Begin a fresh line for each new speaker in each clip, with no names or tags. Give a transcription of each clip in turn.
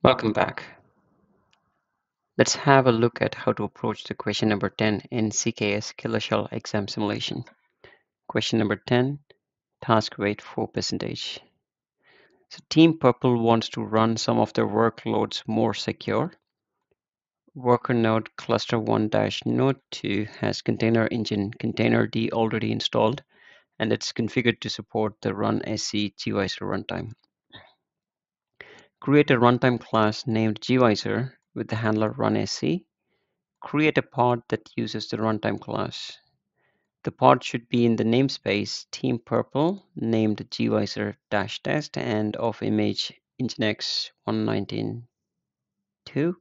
Welcome back. Let's have a look at how to approach the question number 10 in CKS Killer Shell exam simulation. Question number 10, task weight 4%. So Team Purple wants to run some of their workloads more secure. Worker node cluster 1 dash node 2 has container engine containerd already installed and it's configured to support the run SC gvisor runtime. Create a runtime class named gvisor with the handler runsc. Create a pod that uses the runtime class. The pod should be in the namespace team purple named gvisor test and of image nginx 192.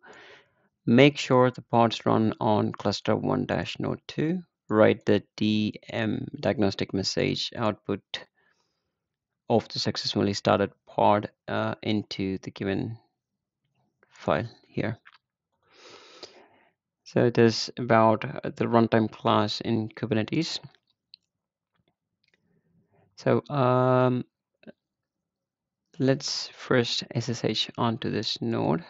Make sure the pods run on cluster 1 node 2. Write the DM diagnostic message output of the successfully started pod uh, into the given file here. So it is about uh, the runtime class in Kubernetes. So um, let's first SSH onto this node.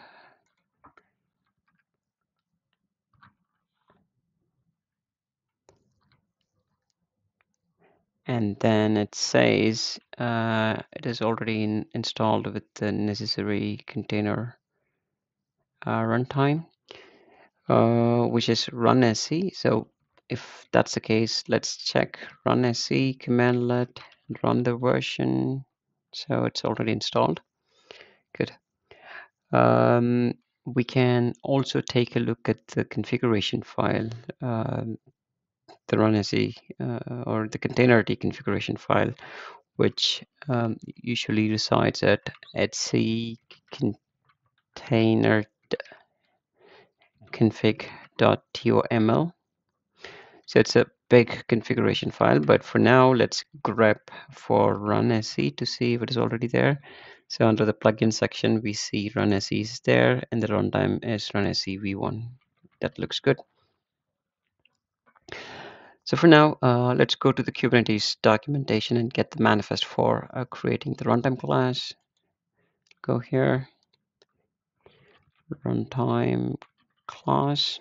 Then it says uh, it is already in, installed with the necessary container uh, runtime, uh, which is runsc. So if that's the case, let's check runsc commandlet run the version. So it's already installed. Good. Um, we can also take a look at the configuration file um, the runsc uh, or the containerd configuration file, which um, usually resides at etc containerd config.toml. So it's a big configuration file, but for now, let's grep for run runsc to see if it is already there. So under the plugin section, we see run runsc is there and the runtime is run runsc v1. That looks good. So for now, uh, let's go to the Kubernetes documentation and get the manifest for uh, creating the runtime class. Go here, runtime class.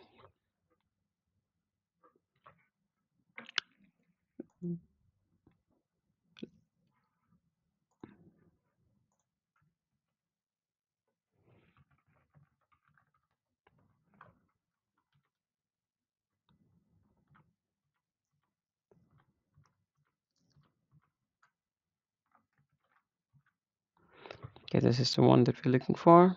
Okay, this is the one that we're looking for.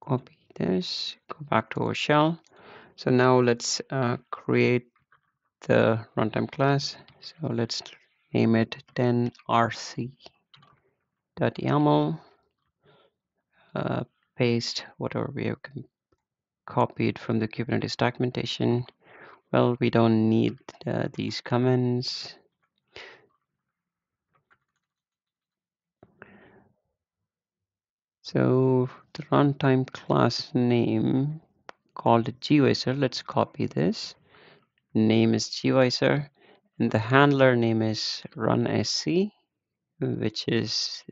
Copy this, go back to our shell. So now let's uh, create the runtime class. So let's name it 10rc.yaml. Uh, paste whatever we have copied from the Kubernetes documentation. Well, we don't need uh, these comments. So the runtime class name called gvisor. Let's copy this. Name is gvisor, and the handler name is runsc, which is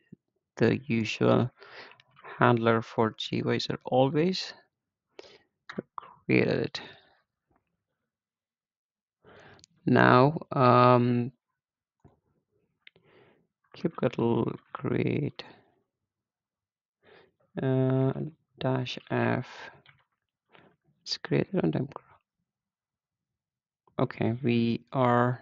the usual handler for gvisor always. Created it. Now um, kubectl create uh, dash f. Let's create a runtime. Okay, we are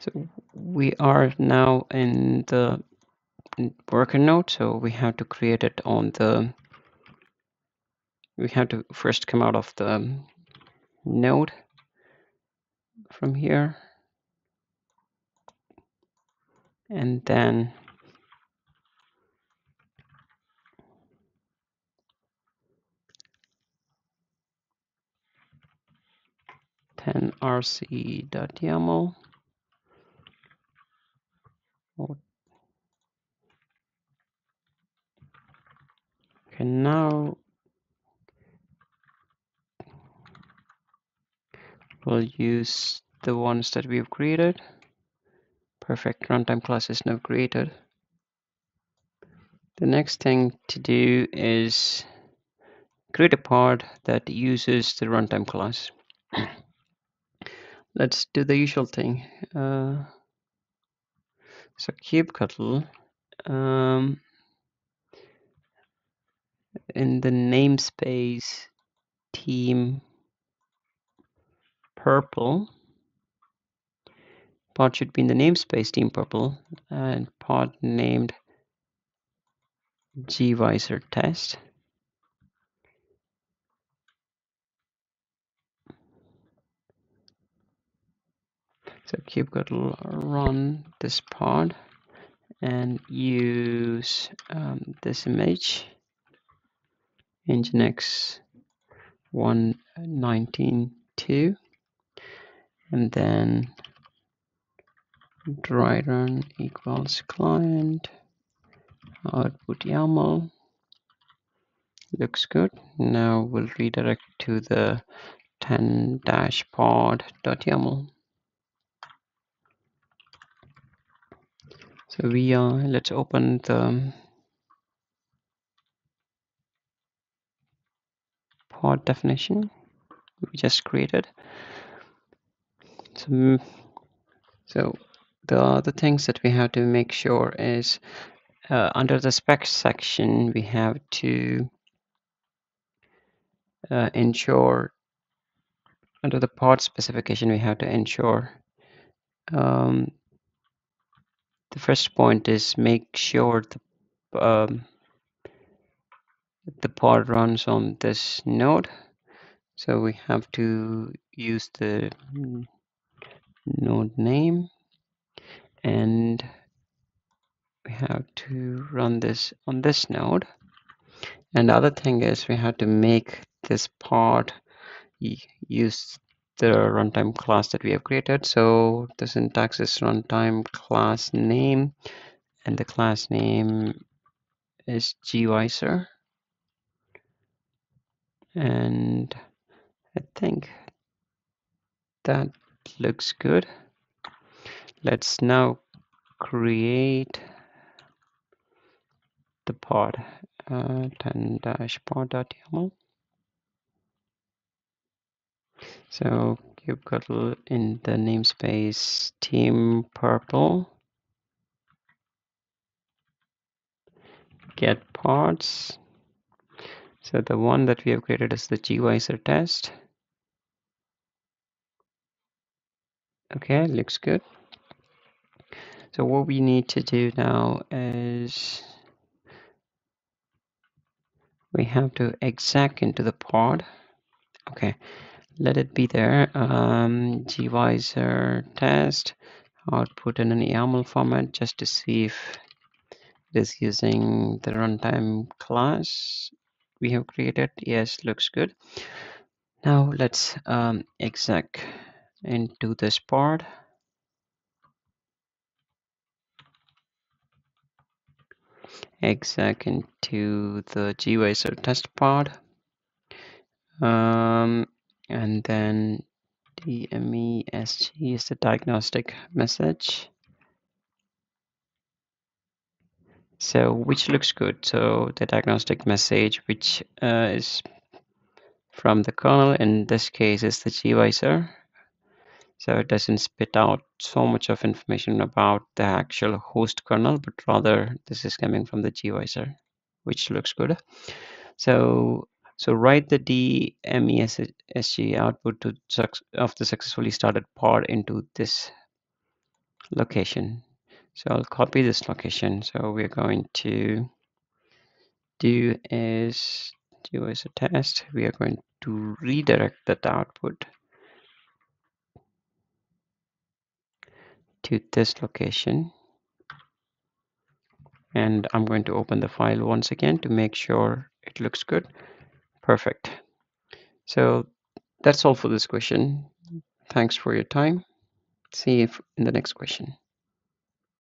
So we are now in the worker node, so we have to create it on the we have to first come out of the node from here. And then ten rc.yaml Okay, now we'll use the ones that we've created. Perfect, runtime class is now created. The next thing to do is create a pod that uses the runtime class. Let's do the usual thing. Uh, so kubectl um, in the namespace team purple. Pod should be in the namespace team purple and pod named gvisor test. So kubectl run this pod and use um, this image. Nginx 1.19.2 and then dry run equals client. Output YAML. Looks good. Now we'll redirect to the 10-pod.yaml so we are let's open the pod definition we just created so, so the other things that we have to make sure is uh, under the specs section we have to uh, ensure under the part specification we have to ensure um, the first point is make sure the um, the pod runs on this node. So we have to use the node name. And we have to run this on this node. And the other thing is we have to make this part use the runtime class that we have created. So the syntax is runtime class name and the class name is gvisor and I think that looks good. Let's now create the pod uh, 10-pod.yaml so kubectl in the namespace team purple. Get pods. So the one that we have created is the gvisor test okay looks good so what we need to do now is we have to exec into the pod. Okay, let it be there. Um, gvisor test output in an YAML format just to see if it is using the runtime class we have created. Yes, looks good. Now let's um, exec into this part exec into the gvisor test pod. Um, and then DMESG is the diagnostic message. So which looks good. So the diagnostic message, which uh, is from the kernel, in this case is the gvisor so it doesn't spit out so much of information about the actual host kernel but rather this is coming from the gvisor which looks good. So so write the dmesg output to of the successfully started pod into this location. So I'll copy this location. So we're going to do is do a test. We are going to redirect that output to this location. And I'm going to open the file once again to make sure it looks good. Perfect. So that's all for this question. Thanks for your time. See you in the next question